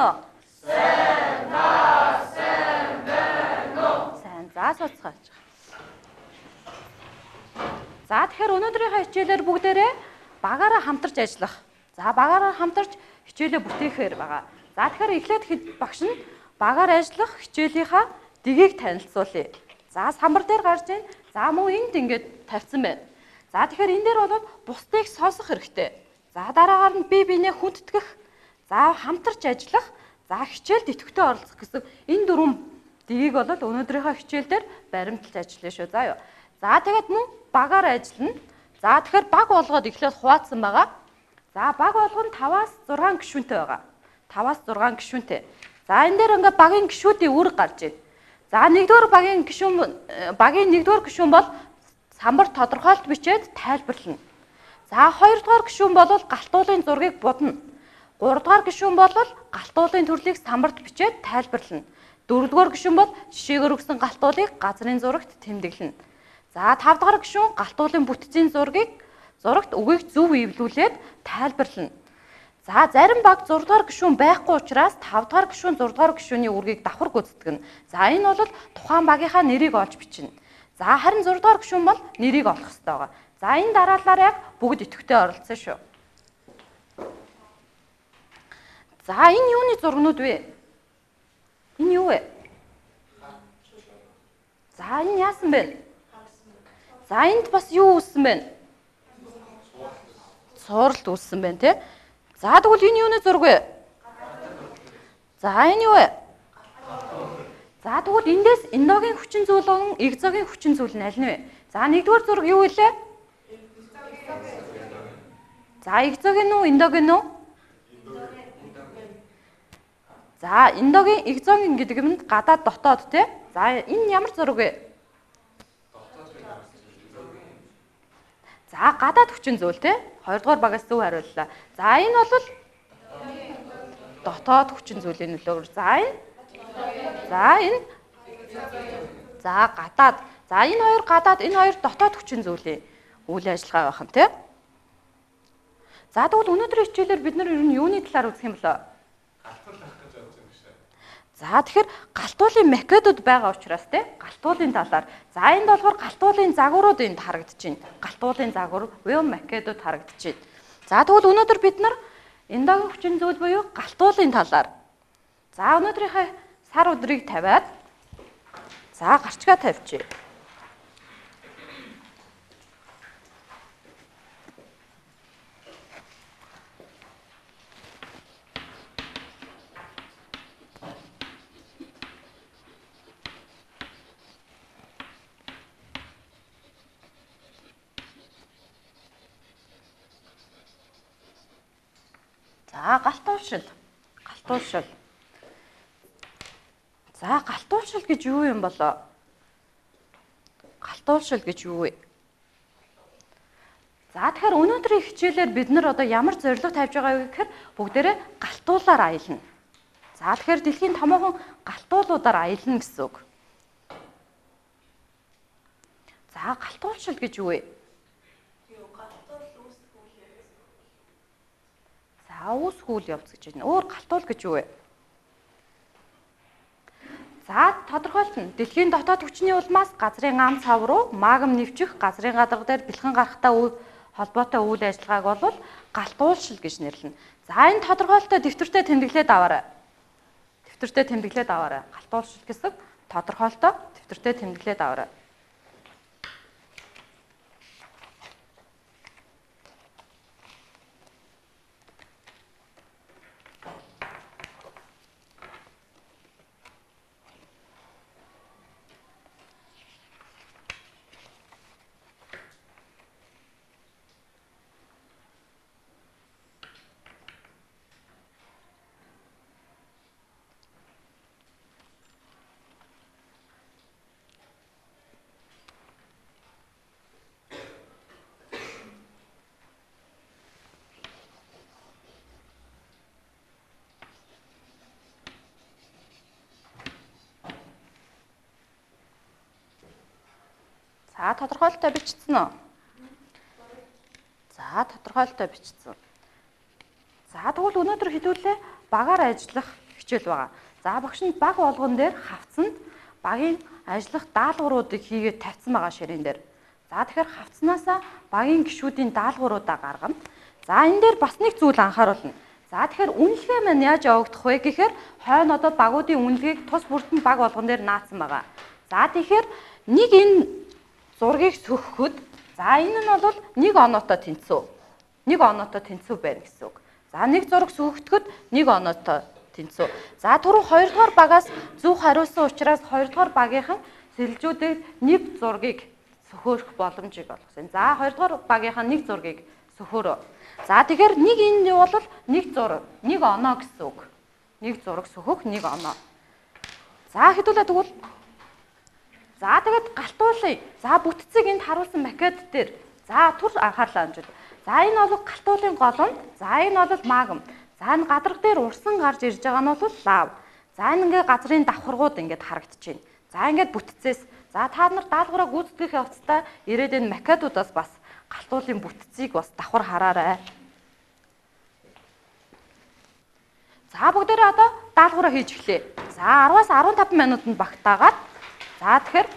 уу? Сайн ба сайн байна уу? Сайн. За суцгааж. За тэгэхээр өнөөдрийнхөө хичээлээр бүгдээрээ багаараа хамтарч ажиллах. За багаараа хамтарч хичээлээ бүтээхээр байгаа. За тэгэхээр эхлээд багш нь багаар ажиллах хичээлийнхаа дгийг танилцуулъя. За самбар дээр гарч ийн. За мөн энд ингээд тавьсан байна. За тэгэхээр энэ дээр бол бусдыг сонсох хэрэгтэй. За дараагаар нь бие биенээ хүндэтгэх. За хамтарч ажиллах. За хичээлд идэвхтэй оролцох гэсэн энэ дөрвөн дгийг бол өнөөдрийнхөө хичээлдэр баримталж ажиллая шүү. За юу. За тэгээд мөн багаар ажиллана. За тэгэхээр баг болгоод эхлээд хуваацсан байгаа. За баг болгоно 5-аас 6 гишүүнтэй байгаа. 5-аас 6 гишүүнтэй. За энэ дээр ингээ багийн гишүүдийн үүрэг гарч байна. За нэгдүгээр багийн гишүүн багийн нэгдүгээр гишүүн бол самбар тодорхойлт бичээд тайлбарлана. За хоёрдугаар гишүүн бол галтуулын зургийг будна. Гуравдугаар гишүүн бол галтуулын төрлийг самбарт бичээд тайлбарлана. Дөрөвдүгээр гишүүн бол жишээгээр өгсөн галтуулыг газрын зурагт тэмдэглэнэ. За 5 дахь гишүүн галтуулын бүтцийн зургийг зурагт үгийг зөв эвлүүлээд тайлбарлана. За зарим баг 6 дугаар гишүүн байхгүй учраас 5 дугаар гишүүн 6 дугаар гишүүний үргийг давхар гүйцэтгэнэ. За энэ бол тухайн багийнхаа нэрийг олж бичнэ. За харин 6 дугаар гишүүн бол нэрийг олох хэрэгтэй байгаа. За энэ дараалалаар яг бүгд идэвхтэй оролцсон шүү. За энэ юуны зургнууд вэ? Энэ юу вэ? За энэ яасан бэ? За энд бас юу үүссэн бэ? Цууралт үүссэн байна тий. За тэгвэл энэ юуны зураг вэ? За энэ юу вэ? За тэгвэл эндээс эндогийн хүчин зүйл болон эгзогийн хүчин зүйл нь аль нь вэ? За нэгдүгээр зураг юу вэ? За эгзогийн үү, эндогийн үү? За эндогийн эгзогийн гэдэг нь гадаад дотоод тий. За энэ ямар зураг вэ? За гадаад хүчин зүйл те. Хоёрдугаар багаас зөв хариуллаа. За энэ бол дотоод хүчин зүйлийн нөлөөгөөр. За энэ За энэ За гадаад. За энэ хоёр гадаад, энэ хоёр дотоод хүчин зүйлийн үйл ажиллагаа байх юм те. За тэгвэл өнөөдрийн хичээлээр бид нар ер нь юуны талаар үзэх юм болоо? За тэгэхээр галтуулын макетууд байгаа учраас те галтуулын талаар. За энд болохоор галтуулын загварууд энд харагдаж байна. Галтуулын загвар буюу макетууд харагдаж байна. За тэгвэл өнөөдөр бид нар эндогийн хүчин зүйл буюу галтуулын талаар. За өнөөдрийнхээ сар өдрийг тавиад за гарчгаа тавьчих. За галтуушил. Галтуушил. За галтуушил гэж юу юм болоо? Галтуушил гэж юу вэ? За тэгэхээр өнөөдрийн хичээлээр бид нар одоо ямар зорилго тавьж байгаа вэ гэхээр бүгдээрээ галтуулаар аялна. За тэгэхээр дэлхийн томоохон галтуулуудаар аялна гэсэн үг. За галтуулшил гэж юу вэ? За үүсгүүл явц гэж байна. Өөр галтуул гэж юу вэ? За тодорхойлно. Дэлхийн дотоод хүчний улмаас газрын ам цав руу магм нэвчих газрын гадар дээр бэлхэн гарахтаа холбоотой үйл ажиллагааг бол галтуулшил гэж нэрлэнэ. За энэ тодорхойлолтоо дэвтэртээ тэмдэглээд аваарай. Дэвтэртээ тэмдэглээд аваарай. Галтуулшил гэсэн тодорхойлолтоо дэвтэртээ тэмдэглээд аваарай. За тодорхойлолтоо бичсэн үү? За тодорхойлолтоо бичсэн. За тэгвэл өнөөдөр хэдүүлээ багаар ажиллах хичээл байгаа. За багш нь баг болгон дээр хавцанд багийн ажиллах даалгавруудыг хийгээд тавьсан байгаа ширээн дээр. За тэгэхээр хавцнаасаа багийн гişүүдийн даалгавруудаа гаргана. За энэ дээр бас нэг зүйл анхааруулна. За тэгэхээр үнэлгээ маань яаж явагдах вэ гэхээр хойно одоо багуудын үнэлгээг тус бүрдэн баг болгон дээр наацсан байгаа. За тэгэхээр нэг энэ зургийг сөхөхөд за энэ нь бол нэг оноотой тэнцүү. Нэг оноотой тэнцүү байна гэсэн үг. За нэг зураг сөхөгдөхөд нэг оноотой тэнцүү. За түрүү 2 дугаар багаас зөв хариулсан учраас 2 дугаар багийнхан сэлжүүдээр нэг зургийг сөхөөрөх боломжийг олгосон. За 2 дугаар багийнхаа нэг зургийг сөхөөрөө За тэгэхээр нэг энэ бол нэг зураг, нэг оноо гэсэн үг. Нэг зураг сөхөх, нэг оноо. За хэдүүлээ тэгвэл За тэгээд галтуулъя. За бүтцийг энд харуулсан макет дээр. За түр анхаарлаа хандуул. За энэ бол галтуулын голомт. За энэ бол магм. За энэ гадарга дээр урсан гарч ирж байгаа нь бол лав. За энэ ингээ газрын давхаргууд ингээд харагдаж байна. За ингээд бүтцээс за та нар даалгавраа гүйцэтгэх явцдаа ирээд энэ макетуудаас бас галтуулын бүтцийг бас давхар хараарай. За бүгдээрээ одоо даалгавраа хийж эхлэе. За 10-аас 15 минутанд багтаагаад за тэгэхээр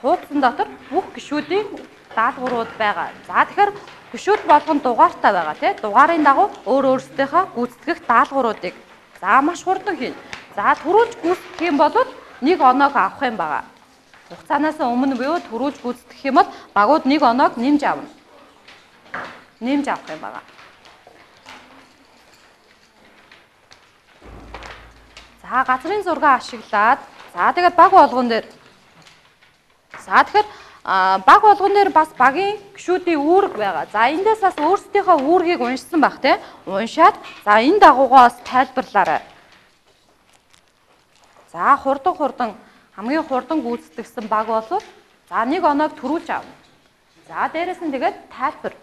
хуудсан дотор бүх гişүүдийн даалгаврууд байгаа. За тэгэхээр гişүүд болгон дугаартай байгаа тий. Дугаарын дагуу өөр өөрсдийнхөө гүйцэтгэх даалгавруудыг за маш хурдан хийн. За төрүүлж гүйцэтгэх юм бол нэг оноог авах юм байгаа. Хугацаанаас өмнө буюу төрүүлж гүйцэтгэх юм бол багууд нэг оноог нэмж авна. Нэмж авах юм байна. За газрын зургаа ашиглаад за тэгээд баг болгон дээр за тэгэхээр баг болгон дээр бас багийн гişүүдийн үүрэг байгаа. За эндээс бас өөрсдийнхөө үүргийг уншсан баг те. Уншаад за энэ дагуугаас тайлбарлаарай. За хурдан хурдан хамгийн хурдан гүйцэтгсэн баг бол за нэг оноог төрүүлж авна. За дээрэс нь тэгээд тайлбар.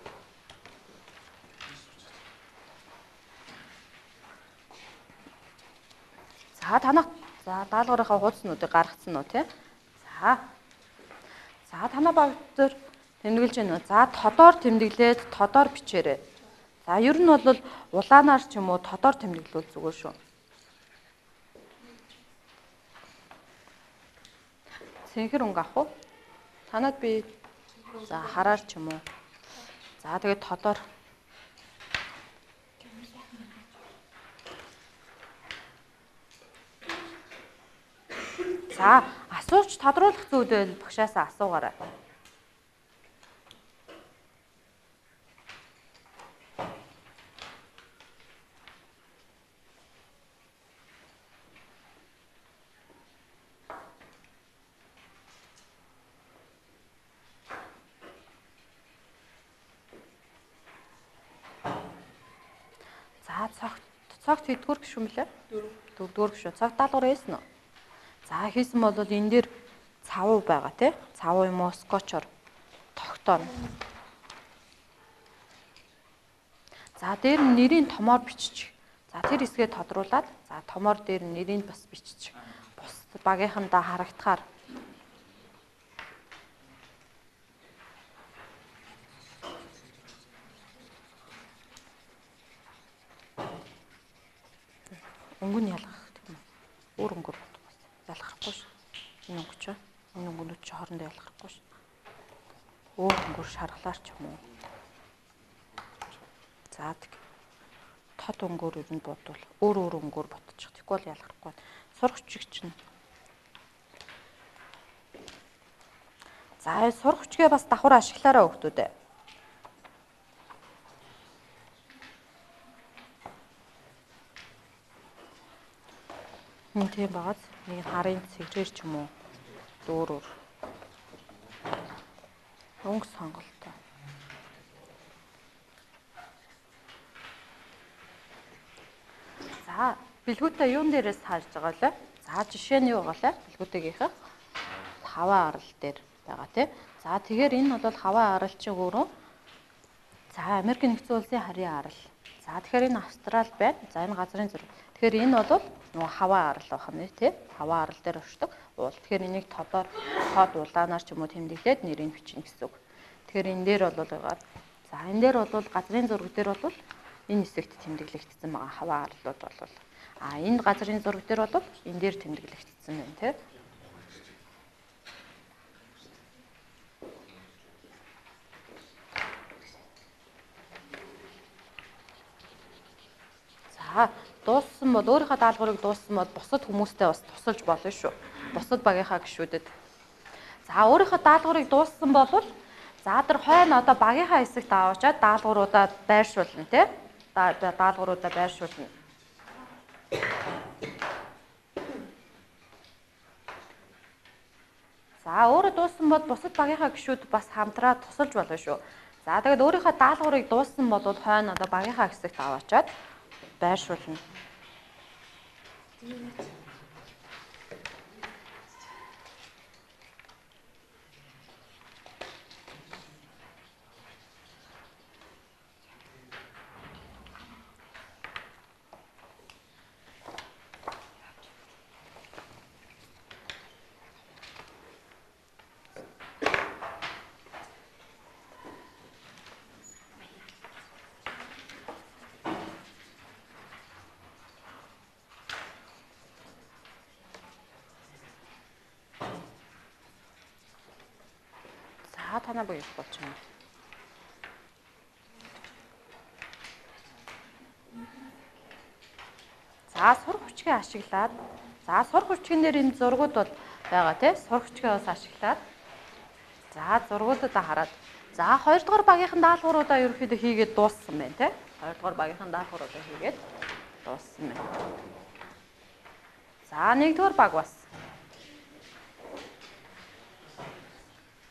За танах за даалгаврынхаа хуудаснуудыг гаргацсан уу те? За. За танаа баг дээр тэмдэглэж байна уу? За тодоор тэмдэглээд тодоор бичээрэй. За ер нь бол улаанаар ч юм уу тодоор тэмдэглүүл зүгээр шүү. Сэнхэр өнгө авах уу? Танад би за хараар ч юм уу. За тэгээд тодор За асууч тодруулах зүйлээ багшаасаа асуугаарай. Цагт хэдгүр гişүн блэ? Дөрөв. Дөрөвдүгээр гişүн. Цаг даалгавар хийсэн үү? За хийсэн бол энэ дээр цавуу байгаа тий. Цавуу юм уу скотчор тогтооно. За дээр нь нэрийн томоор биччих. За тэр хэсгээ тодруулаад за томоор дээр нь нэрийг бас биччих. Бус багийнхандаа харагдахаар өнгө нь ялгах тийм үү? Өөр өнгөөр бодох бас ялгархгүй шүү. Энэ өнгө ч энэ өнгөнүүд чи хоорондоо ялгархгүй шүү. Өөр шаргалаар ч юм уу. За тэг. Тод өнгөөр нь бодвол өөр өөр өнгөөр ботчих. Тэгвэл бол ялгархгүй. Хүчиг чинь За сурах хүчгээ бас давхар ашиглаараа хөвгтүүдээ. Хм тийм багаз. Нэг харын цэгрээр ч юм уу дүүрөөр. Өнгө сонголтоо. За, бэлгүүтээ юун дээрээс хааж байгаа лээ? За, жишээ нь юу байгаа лээ? Бэлгүүтээгийнхээ хаваа арал дээр байгаа тий. За, тэгэхээр энэ бол хаваа аралчин өөрөө За, Америк нэгдсэн улсын харийн арал. За, тэгэхээр энэ Австрал байна. За, энэ газрын зураг. Тэгэхээр энэ бол нөгөө хаваа арал байх нь тий. Хаваа арал дээр оршдог уул. Тэгэхээр энийг тодоор тод улаанаар ч юм уу тэмдэглээд нэрийг бичнэ гэсэн үг. Тэгэхээр энэ дээр бол байгаа. За энэ дээр бол газрын зураг дээр бол энэ хэсэгт тэмдэглэгдсэн байгаа хаваа арлууд бол а энэ газрын зураг дээр бол энэ дээр тэмдэглэгдсэн байна тийм. За дууссан бол өөрийнхөө даалгаврыг дууссан бол бусад хүмүүстэй бас тусалж болно шүү. Бусад багийнхаа гишүүдэд. За өөрийнхөө даалгаврыг дууссан бол за тэр хойно одоо багийнхаа хэсэгт аваачаад даалгавруудаа байршуулна тий. Даалгавруудаа байршуулна. За өөрөө дууссан бол бусад багийнхаа гишүүд бас хамтраа тусалж болно шүү. За тэгээд өөрийнхөө даалгаврыг дууссан бол хойно одоо багийнхаа хэсэгт аваачаад байршуулна. За танаа боёо болчихно. За сурах хүчгээ ашиглаад за сурах хүчгэнээр энэ зургууд бол байгаа тий сурах хүчгээ бас ашиглаад за зургуудаа хараад за хоёрдугаар багийнхан даалгавруудаа ерөөхдөө хийгээд дууссан байна тий хоёрдугаар багийнхан даалгавруудаа хийгээд дууссан байна. За нэгдүгээр баг бас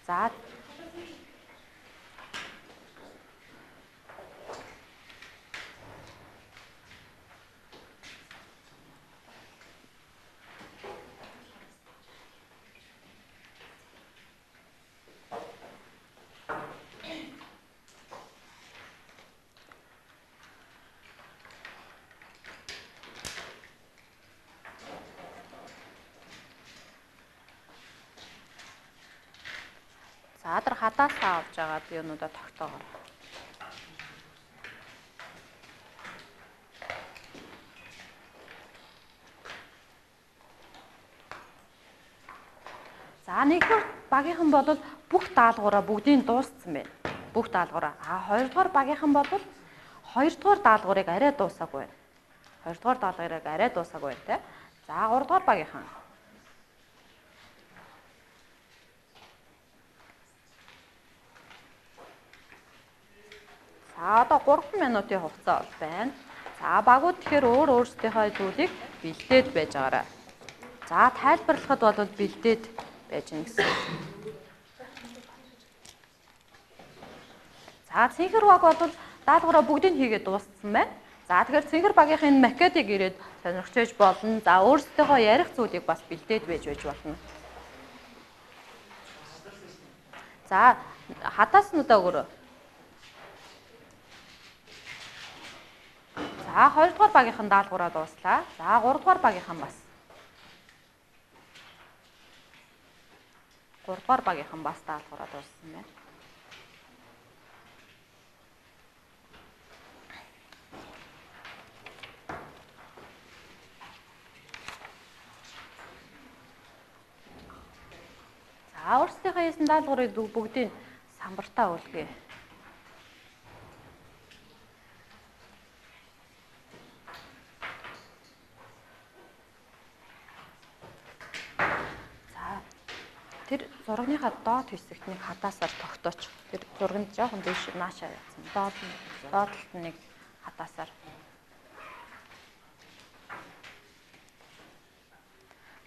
За өнөөдөө тогтоогоор. За нэгдүгээр багийнхан бол бүх даалгавраа бүгдийг дууссан байна. Бүх даалгавраа. А хоёрдугаар багийнхан бол хоёрдугаар даалгаврыг арай дуусаагүй байна. Хоёрдугаар даалгаврыг арай дуусаагүй байна те. За гуравдугаар багийнхан За одоо 3 минутын хугацаа бол байна. За багууд тэгэхээр өөр өөрсдийнхөө зүйлийг бэлдээд байж байгаарай. За тайлбарлахад бол бэлдээд байж гэнэ гэсэн. За цэнхэр баг бол даалгавраа бүгдийг хийгээд дууссан байна. За тэгэхээр цэнхэр багийнхын макетыг ирээд сонирхчээж болно. За өөрсдийнхөө ярих зүйлийг бас бэлдээд байж байж болно. За хадаас нь удаа өгөрөө. За 2 дугаар багийнхан даалгавраа дууслаа. За 3 дугаар багийнхан бас. 3 дугаар багийнхан бас даалгавраа дууссан байна. За өөрсдийнхөө хийсэн даалгаврыг бүгдийг самбартаа үлгэе. Тэр зургийнхаа доод хэсэгт нэг хадаасаар тогтооч. Тэр зурганд жоохон дээш наашаа яатсан. Доод нь доод талд нэг хадаасаар.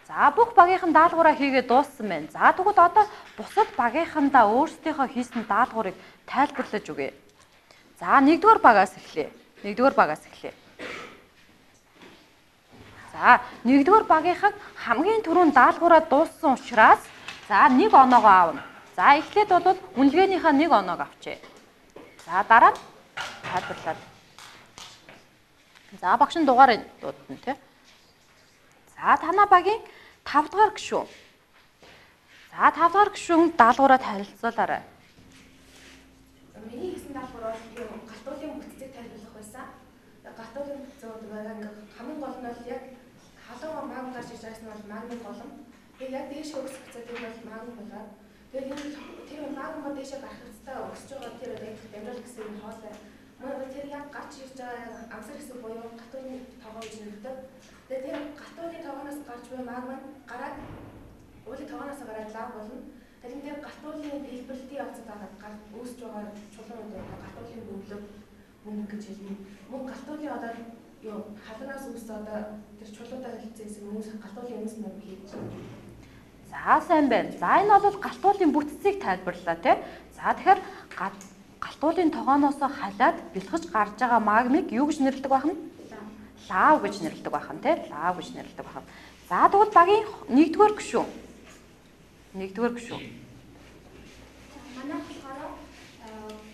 За бүх багийнхан даалгавраа хийгээд дууссан байна. За тэгвэл одоо бусад багийнхандаа өөрсдийнхөө хийсэн даалгаврыг тайлбарлаж өгье. За нэгдүгээр багаас эхлэе. Нэгдүгээр багаас эхлэе. За нэгдүгээр багийнхан хамгийн түрүүнд даалгавраа дууссан учраас За нэг оноогоо аавна. За эхлээд бол үнэлгээнийхээ нэг оноог авчээ. За дараа нь тайлбарлаад. За багш нь дугаарыг дуудана тий. За танаа багийн 5 дугаар гишүүн. За 5 дугаар гишүүн даалгавраа танилцуулаарай. Миний хийсэн даалгавар бол юм галтуулын бүтцийг тайлбарлах байсан. зөө ингээ хамгийн гол нь бол яг халуун магм гарч иж байсан бол магмын голом. Тэгээ яг дээш өгс буцаад тэр бол магм болоод тэгээд энэ тэр магм дээшээ гарах хэвээр өгсөж байгаа тэр яг дамжуул гэсэн юм хоолой. Мөн тэр яг гарч ирж байгаа амсар хэсэг буюу гатууны тогоо гэж нэрдэг. Тэгээд тэр гатууны тогооноос гарч буй магм нь гараад уулын тогооноос гараад лав болно. Тэгэхээр тэр гатуулын хэлбэрлэлтийн явцад байгаа үүсэж байгаа чулуун одоо гатуулын бөглөг мөнгө гэж хэлнэ. Мөн гатуулын одоо юу халанаас үүс одоо тэр чулуудаа хэлцээсэн хүмүүс галтуулын өмнөс нь хийж байна. За сайн байна. За энэ бол галтуулын бүтцийг тайлбарлаа тий. За тэгэхээр галтуулын тогооноос халаад бэлтгэж гарч байгаа магмыг юу гэж нэрлэдэг байх нь? Лав гэж нэрлэдэг байх нь тий. Лав гэж нэрлэдэг байх. За тэгвэл багийн нэгдүгээр гүшүү. Нэгдүгээр гүшүү. Манай болохоор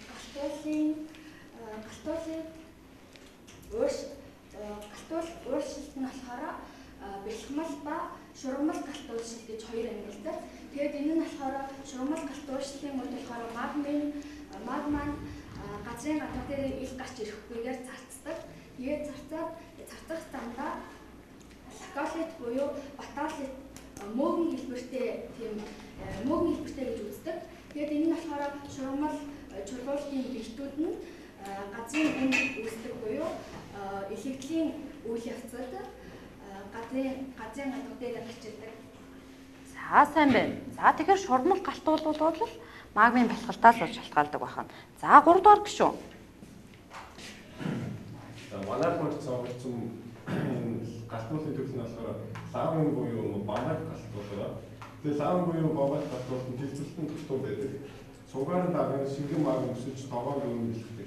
галтуулын галтуулын өөрсдөө галтуул ууршилт нь болохоор бэлхмал ба шургамал галтуулшил гэж хоёр ангилдаг. Тэгээд энэ нь болохоор шургамал галтуулшилтын үед болохоор магмын магман газрын гадар дээр ил гарч ирэхгүйгээр зарцдаг. Тэгээд зарцаад зарцах замдаа лаколит буюу баталит мөөгийн хэлбэртэй тийм мөөгийн хэлбэртэй гэж үздэг. Тэгээд энэ нь болохоор шургамал чулуултын бэлтүүд нь газрын үнд үүсдэг буюу илэгдлийн үйл явцад газрын газрын гадуур дээр гарчдаг. За сайн байна. За тэгэхээр шурмал галтуулбал бол магмын бэлхалтаас болж шалтгаалдаг байна. За 3 дугаар гişүн. За манай хурц цогцсон галтуулын төвл нь болохоор лавын буюу бамбак галтуулаа. Тэгээ лавын буюу бамбак галтуул нь дэлцэлтэн төвтөө байдаг. Сугаар нь дараа шингэн маг өсөж юм бэлддэг.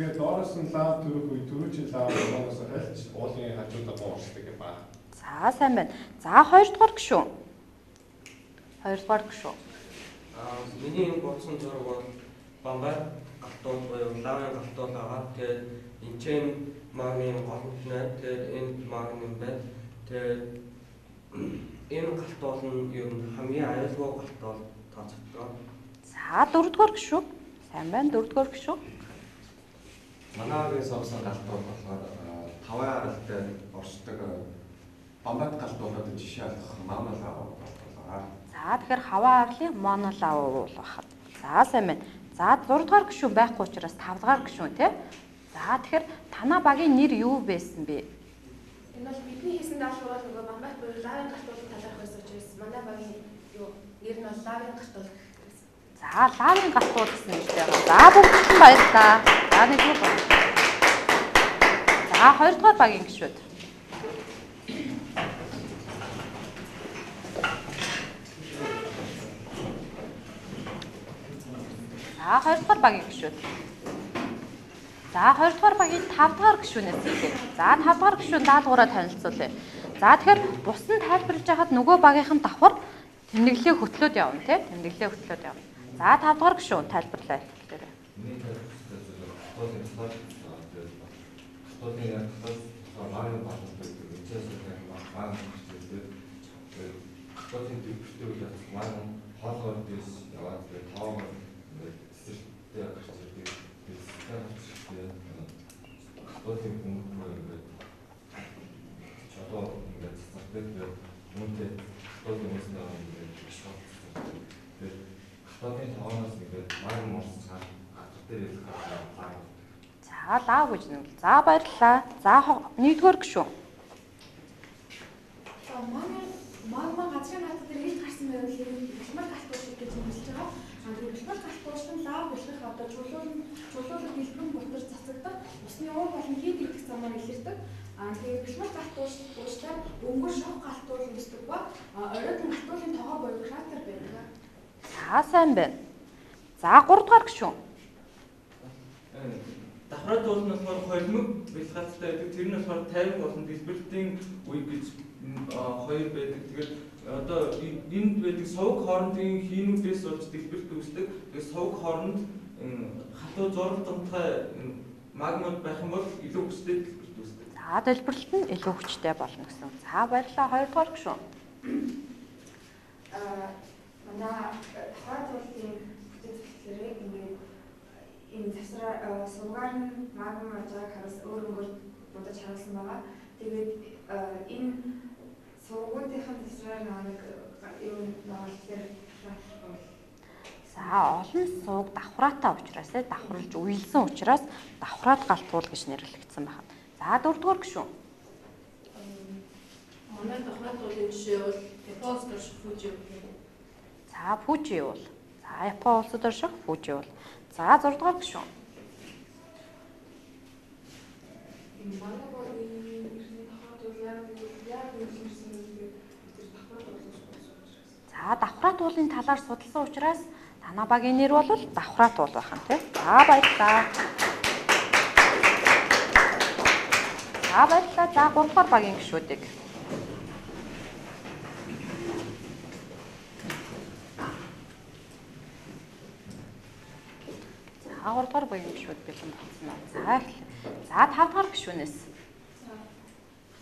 Тэгээд доороос нь лав төрөх үе төрүүчийн лав доороос хальж уулын хажуудаа бууршдаг гэх ба. За сайн байна. За хоёрдугаар гişүн. Хоёрдугаар гişүн. Аа миний бодсон зураг бол бамбай галтуул буюу лавын галтуул байгаа. Тэгээд энэ чин магнын голомтнаа тэгээд энэ магнын бай. Тэгээд энэ галтуул нь ер нь хамгийн аюулгүй галтуул тооцогддог. За дөрөвдүгээр гişүн. Сайн байна. Дөрөвдүгээр гişүн. Манайгийн совсон галтууд болохоор таван аралтай оршдог бамбат галтуудад жишээ авах мамал аваа болтолоо. За тэгэхээр хаваа арлын монол аваа болох. За сайн байна. За 6 дугаар гишүүн байхгүй учраас 5 дугаар гишүүн тий. За тэгэхээр танаа багийн нэр юу байсан бэ? Энэ бол бидний хийсэн даалгавар бол нөгөө бамбайт буюу лавын гартуулын талаарх байсан учраас манай багийн юу нэр нь бол лавын гартуул За лавын галтуул гэсэн нэртэй байгаа. За бүгдд нь баярлалаа. За нэгдүгээр. За хоёрдугаар багийн гишүүд. За хоёрдугаар багийн гишүүд. За хоёрдугаар багийн 5 дугаар гишүүнээс хэлье. За 5 дугаар гишүүн даалгавраа танилцуулъя. За тэгэхээр бус нь тайлбарлаж хахад нөгөө багийнхан давхар тэмдэглэлийн хөтлөөд явна тий. Тэмдэглэлийн хөтлөөд явна. За 5 дугаар гишүүн тайлбарлая. Миний тайлбарлах зүйл хотын хотын яг хотын маань багт байдаг. Эцээс яг маань хэрэгтэй. Хотын үйл явц маань хоолгоор дэс яваад тэгээ тоогоор эсрэлтэй гарч ирдэг. Эсрэлтэй гарч ирдэг. Хотын хүмүүст ингээд чадаа ингээд цацдаг. Үүнтэй хотын хүмүүст ингээд биш байна. Тэгээд хотын тоогоос ингээд маань морс цаа газар дээр ирэх лав. За лав гэж нэрлээ. За баярлалаа. За нэгдүгээр гишүүн. Манай магма газрын гадар дээр хэд гарсан байвал бэлмэл галтуулшиг гэж нэрлэж байгаа. А галтуулш нь лав бэлгэх одоо чулуун чулуулаг дэлбэн бүтэр цацагдаг. Усны уур болон хийд идэх замаар илэрдэг. А тэгээд бэлмэл галтуулш ууштай өнгөр шог галтуул үүсдэг ба оройдон галтуулын тогоо буюу кратер. За сайн байна. За 3 дугаар гишүүн. Давхраад уул нь болохоор холимог бэлгацтай байдаг. Тэр нь болохоор 50 болон дэлбэртийн үе гэж хоёр байдаг. Тэгээд одоо энд байдаг сувг хоорондын хийнүүдээс болж дэлбэрт үүсдэг. Тэгээд сувг хооронд хатуу зургалтантай магмад байх юм бол илүү хүчтэй дэлбэрт үүсдэг. За дэлбэрлэлт нь илүү хүчтэй болно гэсэн. За баярлалаа 2 дугаар гишүүн. Аа манай хаад уулын бүтээлчлэрээ ингээд энэ засраа сувгаан магма ажааг хараас өөр өөр будаж харуулсан байгаа. Тэгээд энэ сургуулийнхаа тасраар нэг юу нөөлөөр За олон сууг давхраатай учраас давхарлж уйлсан учраас давхраад галтуул гэж нэрлэгдсэн байна. За дөрөвдүгээр гишүүн. Манай давхраад уулын жишээ бол төрш Фужи юм. За Фужи бол. За Япон улсад орших Фужи бол. За 6 дугаар гишүүн. Уул За давхраад уулын талаар судалсан учраас танаа багийн нэр бол давхраад уул байна тийм. За баярлалаа. За баярлалаа. За 3 дугаар багийн гишүүдийг. За 3 дугаар багийн гишүүд бэлэн болсон аа. За эхлэе. За 5 дугаар гишүүнээс.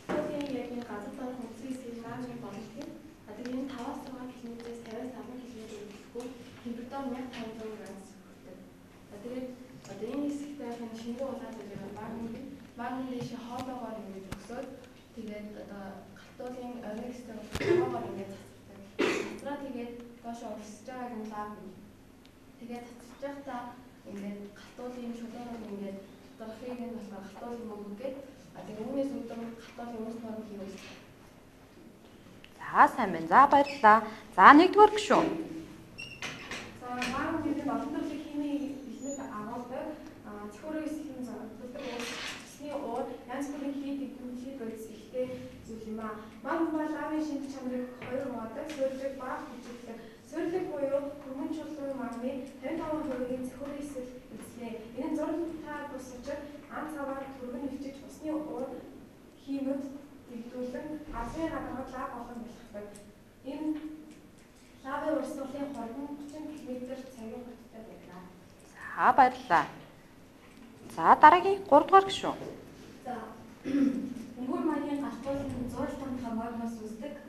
Тэгэхээр яг энэ газар дорох үсгийн маажиг боловч одоо энэ 5-аас 6 км-ээс 50-аас 10 км өргөхгүй температур 1500 градус хүрдэг. Тэгээд одоо энэ хэсэгт байх энэ шингүү улаан зүйл магнит магнит дэше хоолоогоор ингэж өгсөд тэгээд одоо галтуулын оригстэй хоолоогоор ингэж цацдаг. Цацраа тэгээд доош урсж байгааг нь лав. Тэгээд цацж ингээд галтуулын шулуурыг ингээд доторхыг нь болохоор галтуулын мөнгөгээд а тэгээд үүнээс үүдэн галтуулын өмс норм хийвэл За сайн байна. За баярлалаа. За 1-р гишүүн. За маань бид олон төрлийн химийн бэлэг агуулдаг цэхүүрийн эсхийн зөвлөдөг усны уур янз бүрийн хийд идэвхтэй байдс ихтэй зүйл юм аа. Маань бол лавын шинж чанарыг хоёр хувадаг. Сөрөглөг баг хүчтэй. Сөрөглөг буюу хүмүүн чулуун магны 55%-ийн цэхүүрийн эсэл эзлээ. Энэ нь зургтай бус учраас ан цаваар түргэн өвчиж усны уур хиймэд дэгдүүлэн газрын гадаад лав болон бэлтгэдэг. Энэ лавын урсгалын хордон 30 км цагийн хүртэлтэй байна. За баярлалаа. За дараагийн 3 дугаар гишүүн. За өнгөр маягийн галтуулын зуралтын магмаас үүсдэг.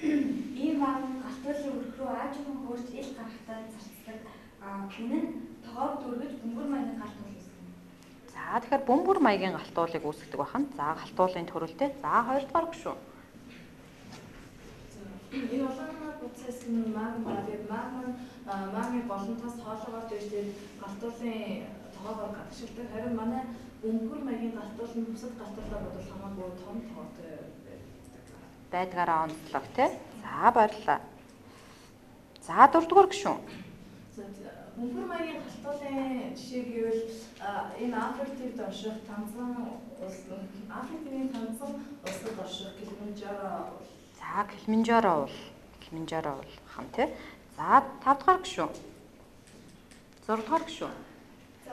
Ийм магн галтуулын өрх рүү аажхан хөрж ил гарахтаа зарцдаг. Аа, Энэ нь тоогоор дөрвөж өнгөр маягийн галтуул үүсдэг. За тэгэхээр бөмбөр маягийн галтуулыг үүсгдэг бахан. За галтуулын төрөлтэй. За 2 дугаар гишүүн. Энэ улаанаар буцаас нь магм ба тэгээд магм нь магмын голонтоос хоолоогоор дээрээ галтуулын тоогоор гадагшилдаг. Харин манай өмгөр маягийн галтуул нь бусад галтуулаа бодвол хамаагүй том тоотой байдаг. Байдгаараа онцлог тий. За баярлалаа. За 4 дугаар гишүүн. Өмгөр маягийн галтуулын жишээ гэвэл энэ Африктд орших танзан улс Африкийн танзан улсад орших Килиманжаро За Килиманжаро бол Килиманжаро бол хан тий. За 5 дугаар гишүүн. 6 дугаар гишүүн. За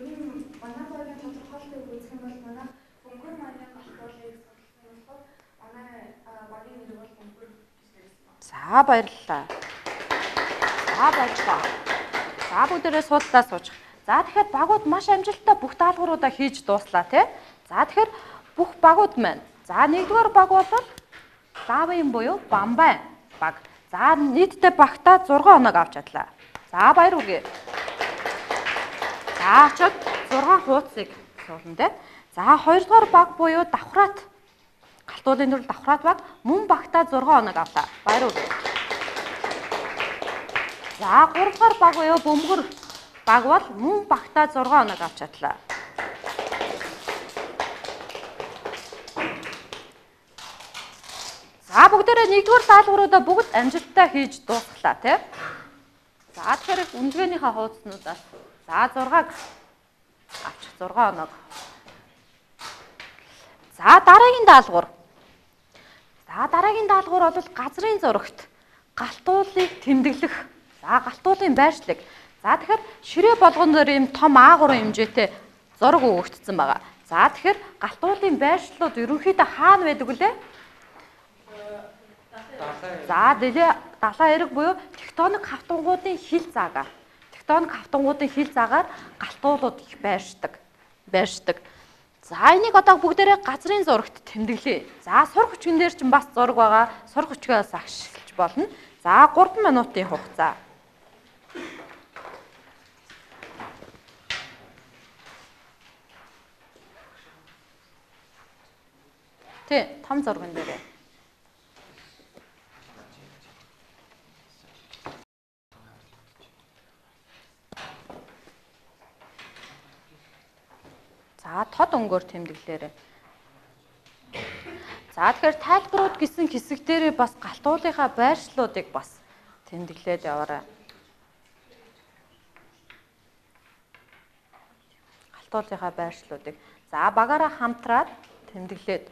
ер нь манай багийн тодорхойлтыг үзэх юм бол манай өнгөр маягийн бол манай багийн нэр бол өнгөр гэж нэрсэн. За баярлалаа. За баярлалаа. За бүгдээрээ суудлаа сууж. За тэгэхээр багууд маш амжилттай бүх даалгавруудаа хийж дууслаа тий. За тэгэхээр бүх багууд маань. За нэгдүгээр баг бол Лавын буюу Бамбай баг. За нийтдээ багтаа 6 оног авч чадлаа. За баяр хүргэе. За очоод 6 хуудсыг суулна тий. За хоёрдугаар баг буюу давхраат. Галтуулын төрөл давхраат баг мөн багтаа 6 оног авлаа. Баяр хүргэе. За 3 дугаар баг буюу бөмбөр баг бол мөн багтаа 6 оног авч чадлаа. За бүгдээрээ нэгдүгээр даалгавруудаа бүгд амжилттай хийж дуусглаа тий. За тэгэхээр үнэлгээнийхээ хуудснуудаас за 6-аг авчих 6 оног. За дараагийн даалгавар. За дараагийн даалгавар бол газрын зурагт галтуулыг тэмдэглэх. За галтуулын байршлыг. За тэгэхээр ширээ болгон дээр юм том аагур хэмжээтэй зураг өгөгдсөн байгаа. За тэгэхээр галтуулын байршлууд ерөнхийдөө хаана байдаг вүлээ? За дэлээ далаа эрэг буюу тектоник хавтангуудын хил заагаар. Тектоник хавтангуудын хил заагаар галтуулууд их байршдаг. Байршдаг. За энийг одоо бүгдээрээ газрын зурагт тэмдэглэе. За сурах хүчгэн дээр чинь бас зураг байгаа. Сурах хүчгээс ашиглаж болно. За 3 минутын хугацаа. Тий, том зурган дээрээ. За, тод өнгөөр тэмдэглээрэй. За тэгэхээр тайлбарууд гэсэн хэсэг дээрээ бас галтуулынхаа байршлуудыг бас тэмдэглээд яваарай. Галтуулынхаа байршлуудыг. За багаараа хамтраад тэмдэглээд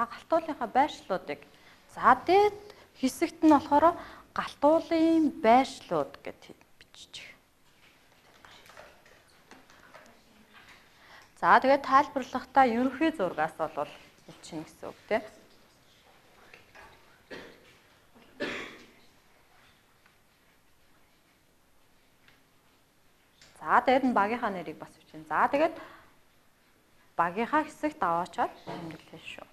За галтуулынхаа байршлуудыг за дээд хэсэгт нь болохоор галтуулын байршлууд гэж бичиж. За тэгээд тайлбарлахдаа ерөнхий зургаас бол хэлчихнэ гэсэн үг тийм. За тэгээд нь багийнхаа нэрийг бас бичнэ. За тэгээд багийнхаа хэсэгт аваачаад тэмдэглэе шүү.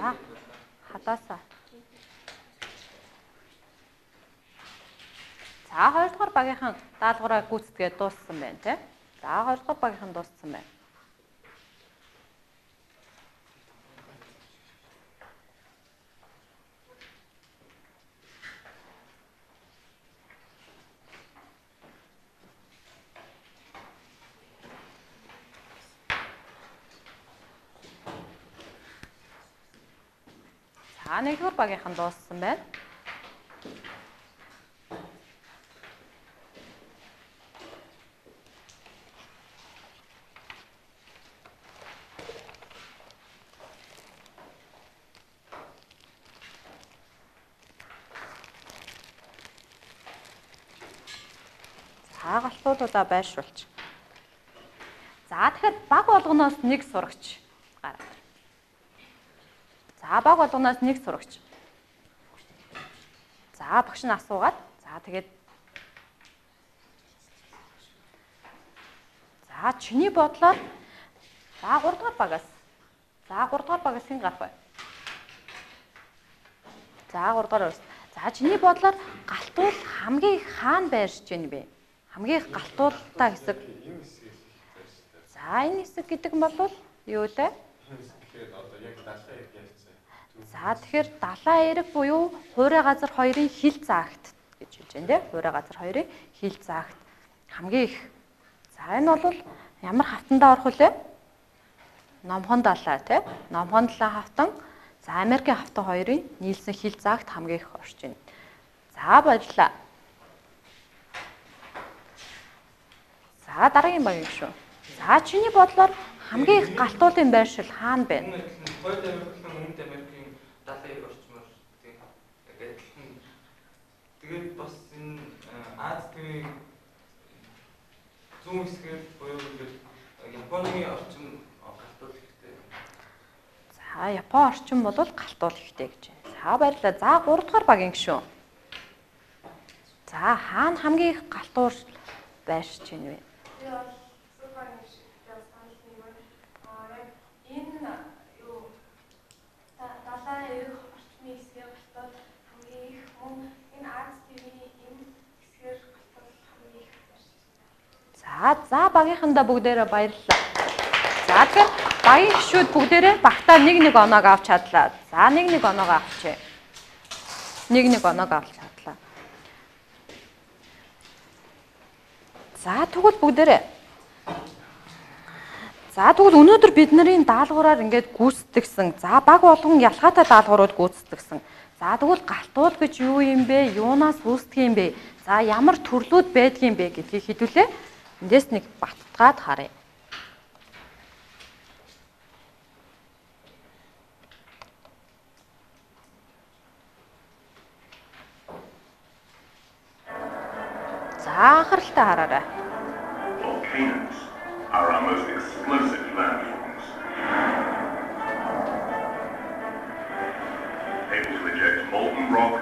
За хадаасаа. За хоёрдугаар багийнхан даалгавраа гүйцэтгээд дууссан байна тий. За хоёрдугаар багийнхан дууссан байна. За нэгдүгээр багийнхан дууссан байна. Галтуудаа байршуулж. За тэгэхээр баг болгоноос нэг сурагч гараад. За баг болгоноос нэг сурагч. За багш нь асуугаад за тэгээд За чиний бодлоор за 3 дахь багаас за 3 дахь багаас хэн гарах вэ? За 3 дахь багаас. За чиний бодлоор галтуул хамгийн их хаана байршиж байна бэ? Хамгийн галтуултаа хэсэг. За энэ хэсэг гэдэг нь бол юу ярьцаа. За тэгэхээр далайн эрэг буюу хуурай газар хоёрын хил заагт гэж хэлж байна тийм. Хуурай газар хоёрын хил заагт хамгийн их. За энэ бол ямар хавтандаа орох вүлээ? Номхон далай тийм. Номхон далай хавтан за Америкийн хавтан хоёрын нийлсэн хил заагт хамгийн их орж байна. За баярлалаа. За дараагийн баг шүү. За чиний бодлоор хамгийн их галтуулын байршил хаана байна? Хойд Америкийн өмнөд Америкийн далайн орчмоор тийм яг адилхан. Тэгээд бас энэ Аз төвийн зүүн хэсгээр буюу ингээд Японы орчим галтуул ихтэй. За Япон орчин бол галтуул ихтэй гэж байна. За баярлалаа. За 3 дахь багийн гişүү. За хаана хамгийн их галтуур байршиж байна вэ? За за багийнхандаа бүгдээрээ баярлалаа. За тэгэхээр багийн гişүүд бүгдээрээ багтаа нэг нэг оноог авч чадлаа. За нэг нэг оноог авчээ. Нэг нэг оноог авч чадлаа. За тэгвэл бүгдээрээ За тэгвэл өнөөдөр бидний даалгавраар ингээд гүйцэтгэсэн. За баг болгон ялгаатай даалгаврууд гүйцэтгэсэн. За тэгвэл галтуул гэж юу юм бэ? Юунаас үүсдэг юм бэ? За ямар төрлүүд байдгийн бэ гэдгийг хэдүүлээ. Эндээс нэг баттгаад харъя. За анхааралтай хараарай. Volcanoes are our most explosive landforms. Able to eject molten rock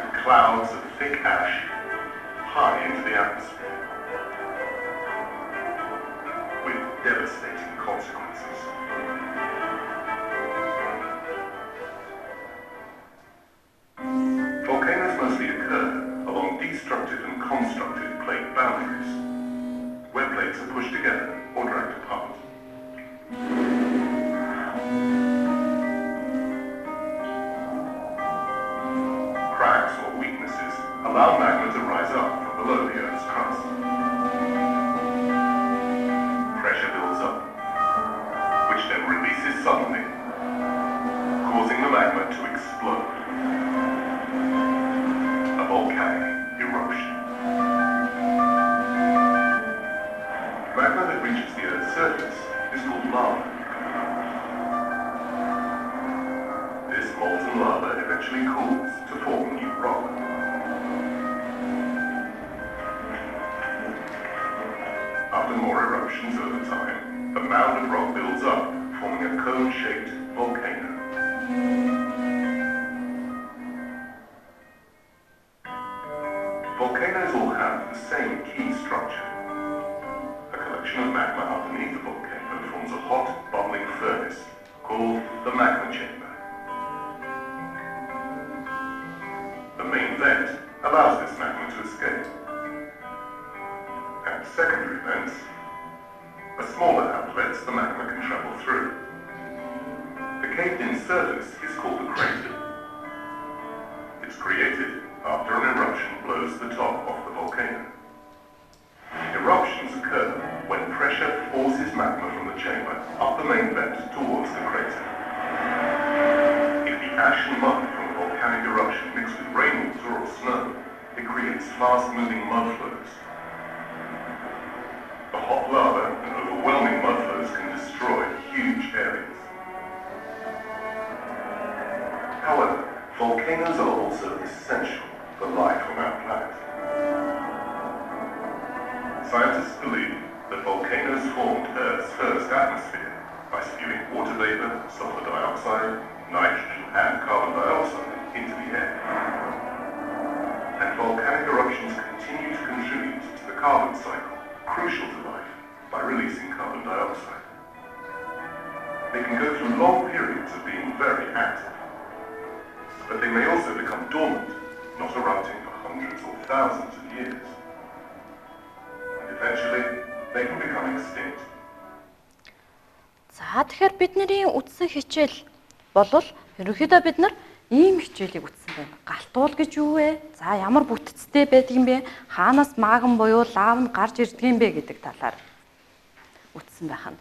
and clouds of thick ash high into the atmosphere with devastating consequences. Constructive plate boundaries, where plates are pushed together or dragged Secondary vents are smaller outlets the magma can travel through. The caved-in surface is called the crater. It's created after an eruption blows the top off the volcano. Eruptions occur when pressure forces magma from the chamber up the main vent towards the crater. If the ash and mud from a volcanic eruption mix with rainwater or snow, it creates fast-moving mud flows. Hot lava and overwhelming mud flows can destroy huge areas. However, volcanoes are also essential for life on our planet. Scientists believe that volcanoes formed Earth's first atmosphere by spewing water vapor, sulfur dioxide, nitrogen and carbon dioxide into the air. And volcanic eruptions continue to contribute to the carbon cycle, crucial to releasing carbon dioxide. They can go through long periods of being very active, but they may also become dormant, not erupting for hundreds or thousands of years. And eventually, they can become extinct. За тэгэхээр бидний үтсэн хичээл болвол ерөнхийдөө бид нар ийм хичээлийг үтсэн байна. Галтуул гэж юу вэ? За ямар бүтцтэй байдаг юм бэ? Хаанаас маган буюу лав нь гарч ирдэг юм бэ гэдэг талаар үтсэн байх нь.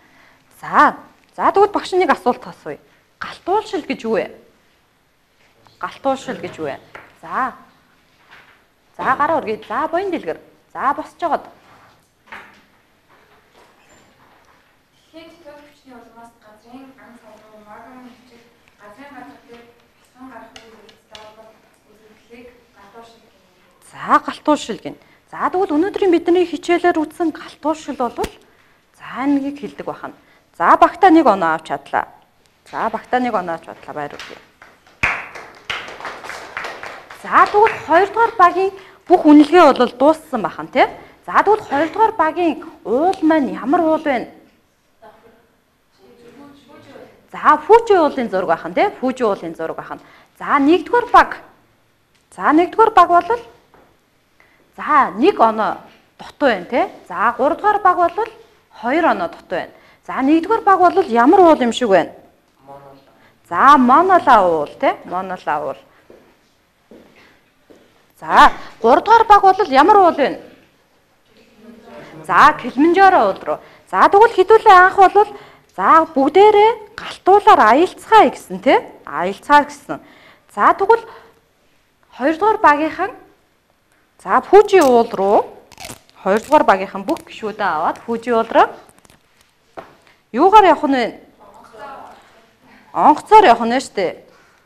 За, за тэгвэл багш нэг асуулт асууя. Галтуулшил гэж юу вэ? Галтуулшил гэж юу вэ? За. За гараа үргээ. За буян дэлгэр. За босч жогод. Хэд төр хүчний улмаас газрын ан салгуу маган хүчит газрын газар дээр бяцхан гарах үйлдэлтэй бол үйлдэлийг гадууршил гэнэ. За галтуулшил гин. За тэгвэл өнөөдрийн бидний хичээлээр үтсэн галтуулшил болвол за нэгийг хэлдэг бахна. За багтаа нэг оноо авч чадлаа. За багтаа нэг оноо авч чадлаа баяр үргээ. За тэгвэл 2 дугаар багийн бүх үнэлгээ бол дууссан бахан тий. За тэгвэл 2 дугаар багийн уул маань ямар уул вэ? За фүүжи уулын зураг бахан тий. Фүүжи уулын зураг бахан. За 1 дугаар баг. За 1 дугаар баг бол за 1 оноо дутуу байна тий. За 3 дугаар баг бол 2 оноо дутуу байна. За 1 дугаар баг бол ямар уул юм шиг байна? За монола уул тий. Монола уул. За 3 дугаар баг бол ямар уул вэ? За Килиманжаро уул руу. За тэгвэл хэдүүлээ анх бол за бүгдээрээ галтуулаар аялцгаая гэсэн тий? Аялцгаа гэсэн. За тэгвэл 2 дугаар багийнхан за Фүжи уул руу 2 дугаар багийнхан бүх гişүүдээ аваад Фүжи уул руу юугаар явах нь вэ? Онгоцоор явах нь шүү дээ.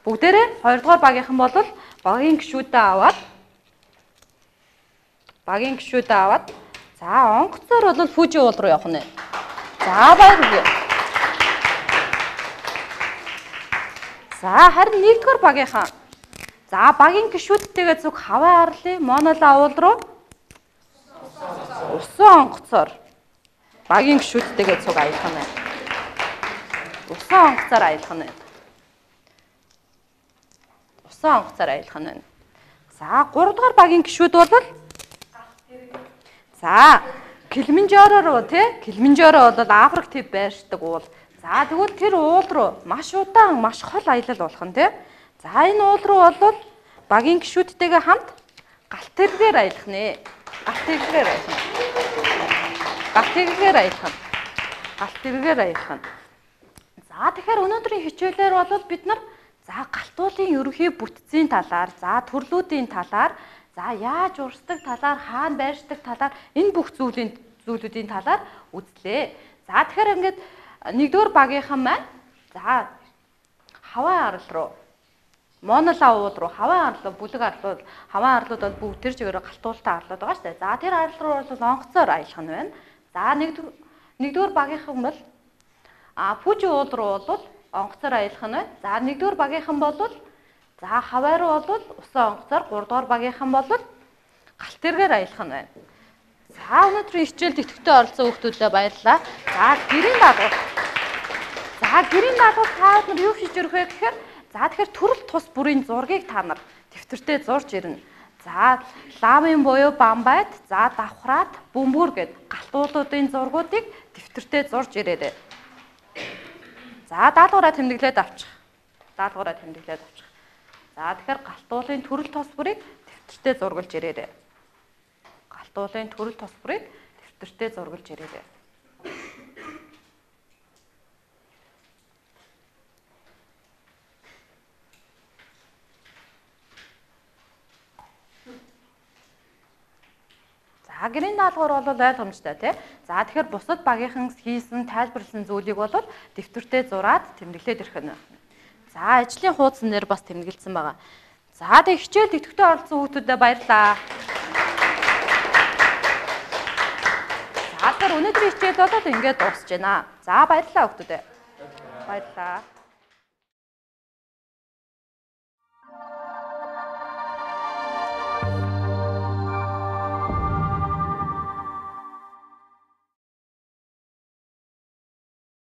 Бүгдээрээ 2 дугаар багийнхан бол багийн гişүүдээ аваад багийн гişүүдээ аваад за онгоцоор бол Фүжи уул руу явах нь. За баярлалаа. За харин 1 дугаар багийнхан За багийн гişүүдтэйгээ зүг хаваа арлын монола уул руу усан онгоцоор багийн гişүүдтэйгээ цуг аялах нь. Усан онгоцоор аялах нь. Усан онгоцоор аялах нь. За 3 дугаар багийн гişүүд бол За Килиманжаро руу тий Килиманжаро бол Африк төв байршдаг уул. За тэгвэл тэр уул руу маш удаан маш хол аялал болох нь тий За энэ уул руу бол багийн гişүүдтэйгээ хамт галт тэргээр аялах нэ. Галт тэргээр аялах. Галт тэргээр аялах. Галт тэргээр аялах. За тэгэхээр өнөөдрийн хичээлээр бол бид нар за галтуулын ерөнхий бүтцийн талаар, за төрлүүдийн талаар, за яаж урсдаг талаар, хаана байршдаг талаар энэ бүх зүйлийн зүйлүүдийн талаар үзлээ. За тэгэхээр ингээд нэгдүгээр багийнхан маань за хаваа арал руу Монола уул руу хаваа арлуу, бүлэг арлууд, хаваа арлууд бол бүгд тэр чигээр галтуултаа арлууд байгаа шүү дээ. За тэр арал руу бол онгоцоор аялах нь байна. За нэг нэгдүгээр багийнхан бол а Фүжи уул руу бол онгоцоор аялах нь байна. За нэгдүгээр багийнхан бол за хаваа руу бол усан онгоцоор, гуравдугаар багийнхан бол галт тэргээр аялах нь байна. За өнөөдрийн хичээлд идэвхтэй оролцсон хүмүүстээ баярлалаа. За гэрийн даалгавар. За гэрийн даалгавар та нар юу хийж өрөх вэ гэхээр За тэгэхээр төрөл тус бүрийн зургийг та нар дэвтэртээ зурж ирнэ. За ламын буюу бамбайд, за давхраад, бөмбөр гэд галтуулуудын зургуудыг дэвтэртээ зурж ирээрэй. За даалгавраа тэмдэглээд авчих. Даалгавраа тэмдэглээд авчих. За тэгэхээр галтуулын төрөл тус бүрийг дэвтэртээ зургалж ирээрэй. Галтуулын төрөл тус бүрийг дэвтэртээ зургалж ирээрэй. За гэрийн даалгавар бол ойлгомжтой тий. За тэгэхээр бусад багийнхан хийсэн тайлбарласан зүйлийг бол дэвтэртээ зураад тэмдэглээд ирэх нь. За ажлын хуудсан дээр бас тэмдэглэсэн байгаа. За тэг хичээл тэтгэвтэй оролцсон хүмүүстүүдэд баярлалаа. За тэгэхээр өнөөдрийн хичээл бол ингээд дуусж байна. За баярлалаа хүмүүстээ. Баярлалаа.